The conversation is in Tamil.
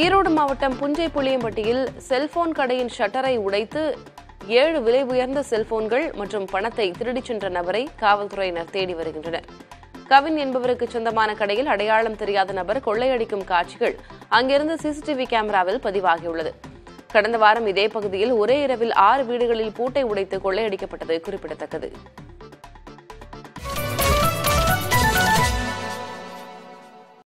ஈரோடு மாவட்டம் புஞ்சை புளியம்பட்டியில் செல்போன் கடையின் ஷட்டரை உடைத்து ஏழு விலை உயர்ந்த செல்போன்கள் மற்றும் பணத்தை திருடிச் சென்ற நபரை காவல்துறையினர் தேடி வருகின்றனர். கவின் என்பவருக்கு சொந்தமான கடையில் அடையாளம் தெரியாத நபர் கொள்ளையடிக்கும் காட்சிகள் அங்கிருந்து சிசிடிவி கேமராவில் பதிவாகியுள்ளது. கடந்த வாரம் இதே பகுதியில் ஒரே இரவில் ஆறு வீடுகளில் பூட்டை உடைத்து கொள்ளையடிக்கப்பட்டது குறிப்பிடத்தக்கது.